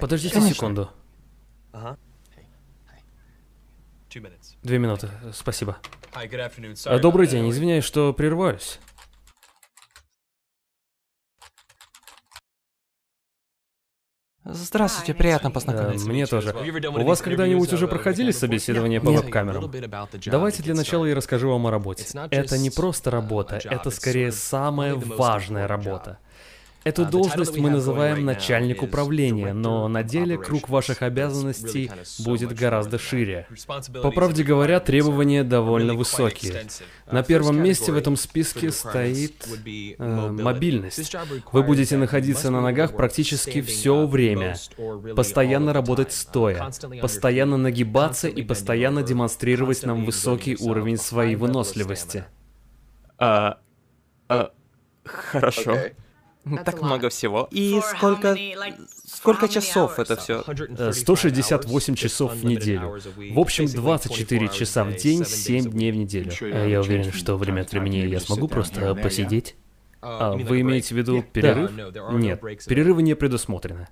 Подождите секунду. Две минуты, спасибо. А, Добрый день, извиняюсь, что прерываюсь. Здравствуйте, приятно Э, познакомиться. Мне тоже. У вас когда-нибудь уже проходили собеседования по веб-камерам? Давайте для начала я расскажу вам о работе. Это не просто работа, это скорее самая важная работа. Эту должность мы называем начальник управления, но на деле круг ваших обязанностей будет гораздо шире. По правде говоря, требования довольно высокие. На первом месте в этом списке стоит э, мобильность. Вы будете находиться на ногах практически все время, постоянно работать стоя, постоянно нагибаться и постоянно демонстрировать нам высокий уровень своей выносливости. А, а, хорошо. Так много всего. И сколько... Сколько часов это все? Э, 168 часов в неделю. В общем, 24 часа в день, 7 дней в неделю. Э, Я уверен, что время от времени я смогу просто посидеть. А, вы имеете в виду перерыв? Нет, перерывы не предусмотрены.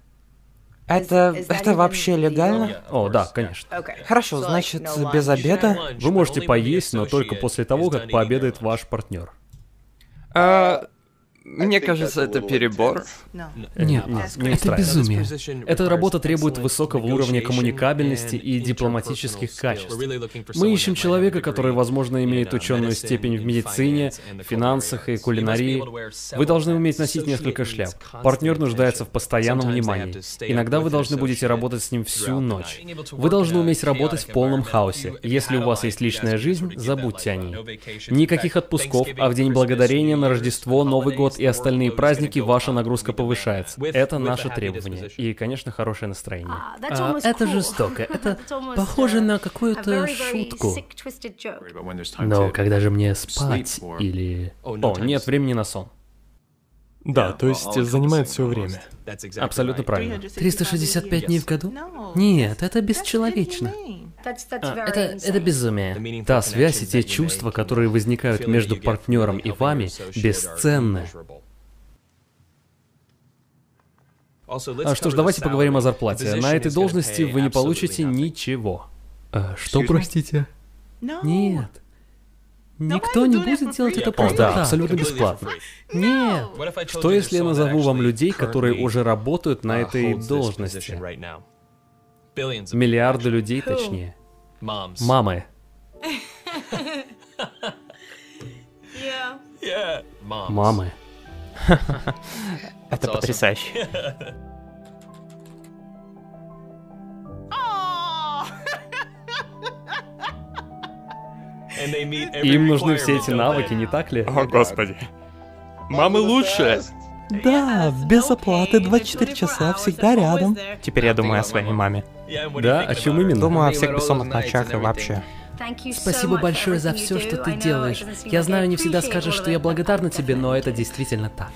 Это... это вообще легально? О, да, конечно. Хорошо, значит, без обеда? Вы можете поесть, но только после того, как пообедает ваш партнер. А, мне кажется, это перебор. Нет, нет, не Это безумие. Эта работа требует высокого уровня коммуникабельности и дипломатических качеств. Мы ищем человека, который, возможно, имеет ученую степень в медицине, финансах и кулинарии. Вы должны уметь носить несколько шляп. Партнер нуждается в постоянном внимании. Иногда вы должны будете работать с ним всю ночь. Вы должны уметь работать в полном хаосе. Если у вас есть личная жизнь, забудьте о ней. Никаких отпусков, а в День Благодарения, на Рождество, Новый год и остальные праздники ваша нагрузка повышается. Это наше требование. И, конечно, хорошее настроение. А, это жестоко. Это похоже на какую-то шутку. Но когда же мне спать или... О, нет времени на сон. Да, то есть занимает все время. Абсолютно правильно. 365 дней в году? Нет, это бесчеловечно. А, это, это безумие. Та связь и те чувства, которые возникают между партнером и вами, бесценны. А что ж, давайте поговорим о зарплате. На этой должности вы не получите ничего. А, что, простите? Нет. Никто не будет делать это просто да, так. абсолютно бесплатно. Нет. Что если я назову вам людей, которые уже работают на этой должности? Миллиарды людей, точнее. Мамы. Мамы. Это потрясающе. Им нужны все эти навыки, не так ли? О, господи. Мамы лучше. Да, без оплаты 24 часа, всегда рядом. Теперь я думаю о своей маме. Да, о чем именно? Думаю о всех бессонных ночах и вообще. Спасибо большое за все, что ты делаешь. Я знаю, не всегда скажешь, что я благодарна тебе, но это действительно так.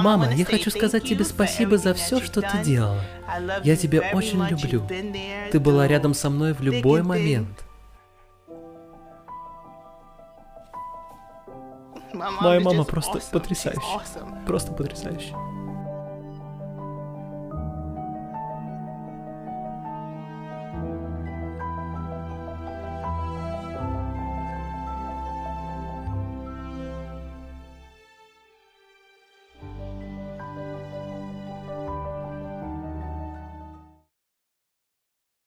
Мама, я хочу сказать тебе спасибо за все, что ты делала. Я тебя очень люблю. Ты была рядом со мной в любой момент. Моя мама просто потрясающая. Просто потрясающе.